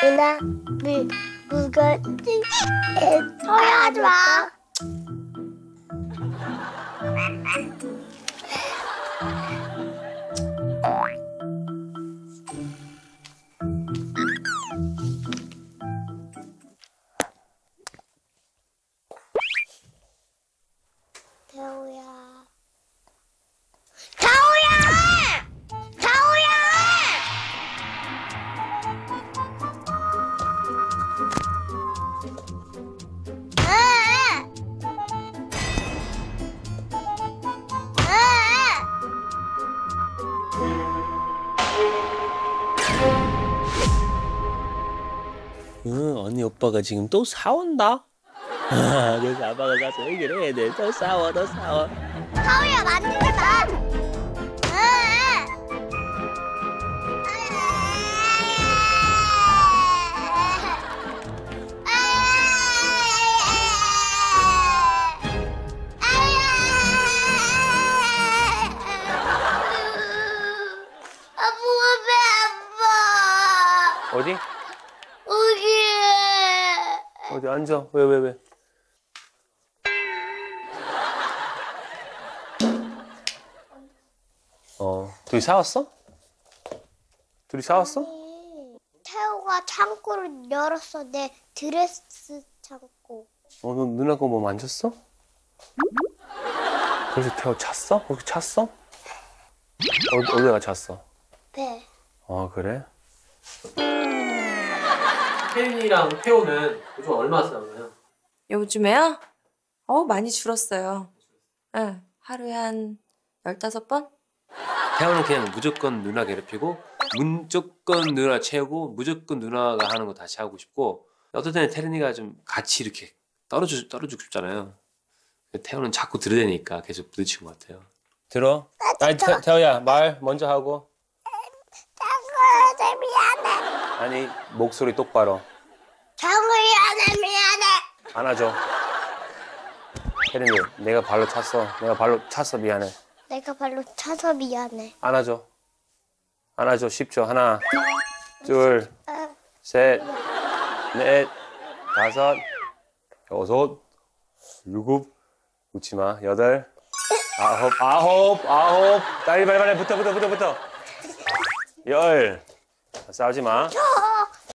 누나 물 무거지 소리하지 마. 응, 언니 오빠가 지금 또 싸운다. 아, 그래서 아빠가 가서 얘기를 해야 돼. 또 싸워, 또 싸워. 타오야 만지지 마. 어디? 여기. 어디 앉아. 왜, 왜, 왜? 어, 둘이 싸웠어? 둘이 싸웠어? 태호가 창고를 열었어 내 드레스 창고 어, 너 누나 거 뭐 만졌어? 그래서 태호 찼어? 혹시 찼어? 어디, 어디가 찼어? 배 아, 그래? 태윤이랑 태호는 요즘 얼마 싸우나요? 요즘에요? 어, 많이 줄었어요. 응, 하루에 한 15번? 태호는 그냥 무조건 누나 괴롭히고 무조건 누나 채우고 무조건 누나가 하는 거 다시 하고 싶고 어떨 때는 태린이가 좀 같이 이렇게 떨어져, 떨어지고 싶잖아요. 태호는 자꾸 들으대니까 계속 부딪히는 것 같아요. 들어? 아니, 태, 태호야, 말 먼저 하고. 아니, 목소리 똑바로. 미안해 안아줘. 혜린이, 내가 발로 찼어. 내가 발로 찼어. 미안해. 내가 발로 차서 미안해 안아줘. 안아줘. 10초. 하나, 둘, 아, 셋, 넷, 다섯, 여섯, 일곱, 웃지 마. 여덟, 아홉, 아홉, 아홉. 빨리, 빨리, 빨리. 붙어, 붙어, 붙어, 붙어. 열. 싸우지 마.